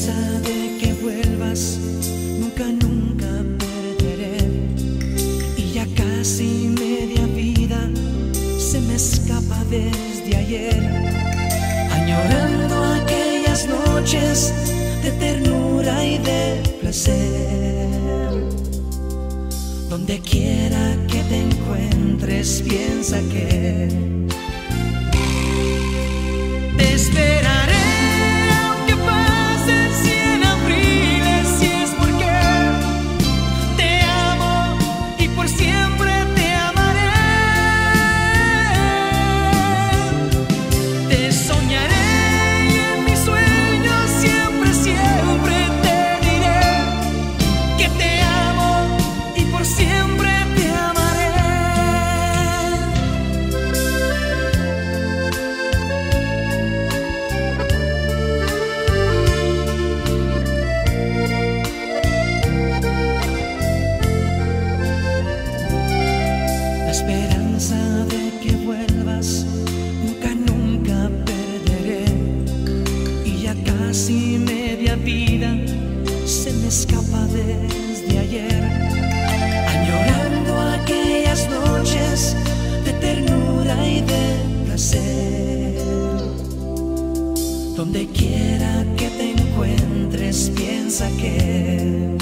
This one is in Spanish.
esperanza de que vuelvas, nunca, nunca perderé. Y ya casi media vida se me escapa desde ayer, añorando aquellas noches de ternura y de placer. Donde quiera que te encuentres, piensa que se me escapa desde ayer. Añorando aquellas noches de ternura y de placer. Donde quiera que te encuentres, piensa que